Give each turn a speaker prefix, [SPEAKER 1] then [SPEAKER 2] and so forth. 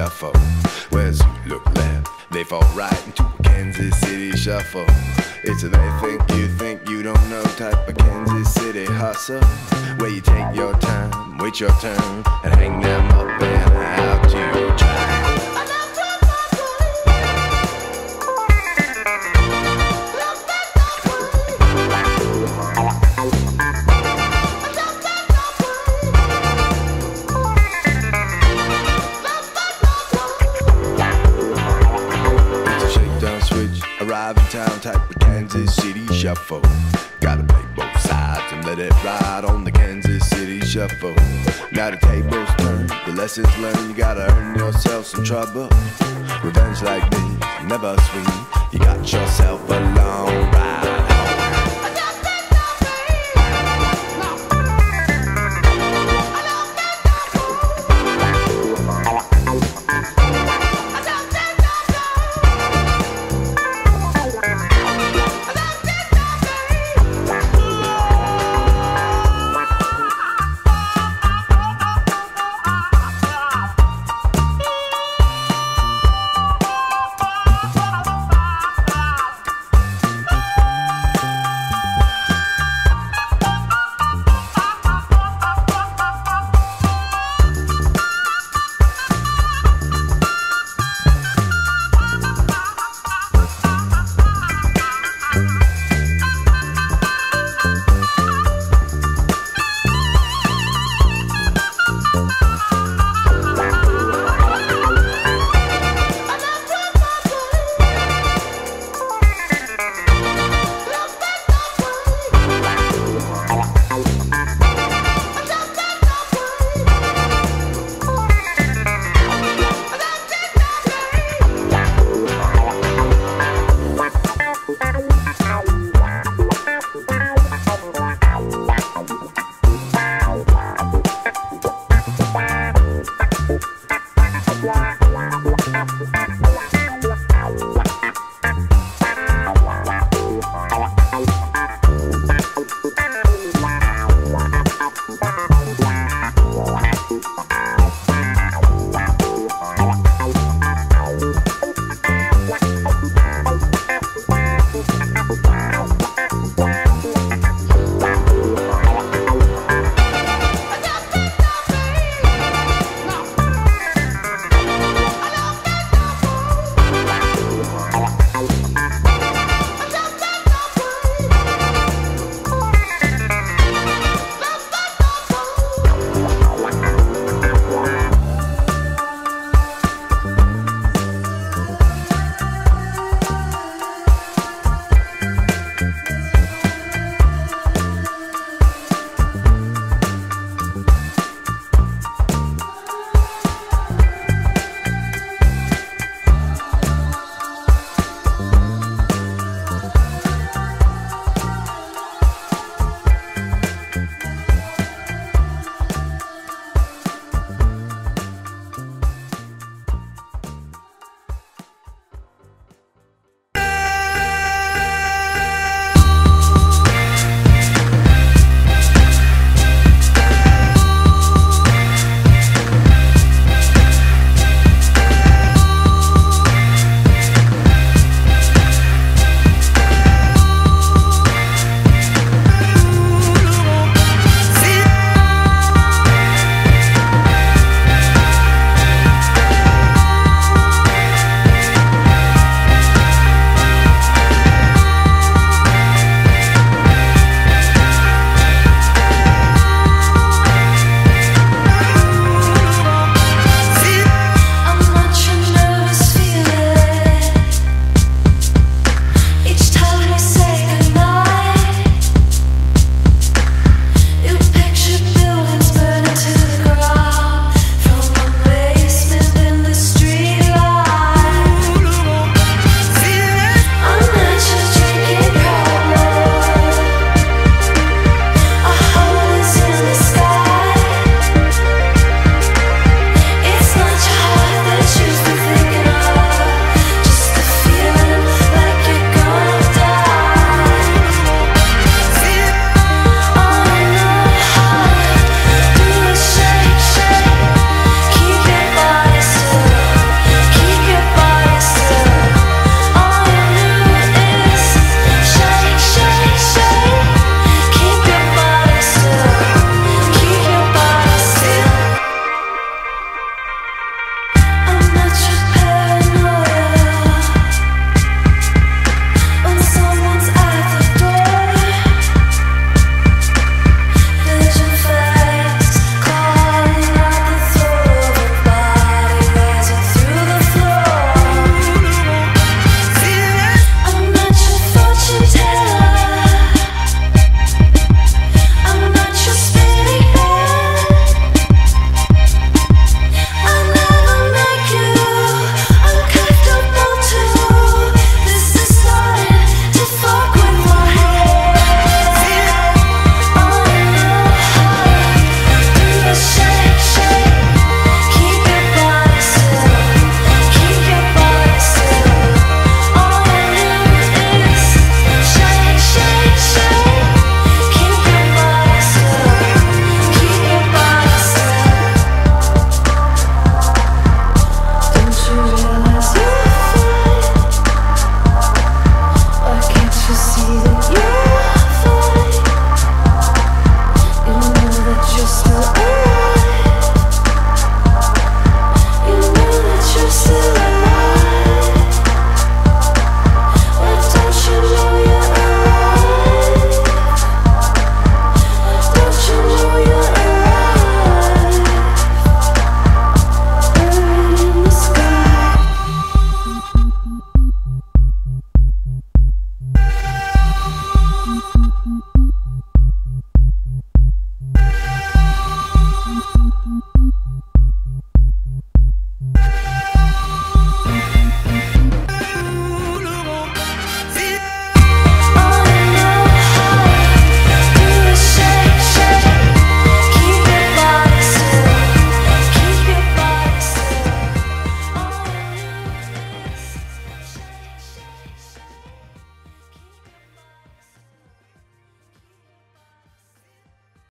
[SPEAKER 1] Shuffle. Whereas you look left, they fall right into a Kansas City Shuffle. It's a they think you think you don't know type of Kansas City hustle. Where you take your time, wait your turn, and hang them up and out to dry. Shuffle. Gotta play both sides and let it ride on the Kansas City shuffle. Now the tables turn, the lessons learned, you gotta earn yourself some trouble. Revenge like me, never sweet. You got yourself a long ride.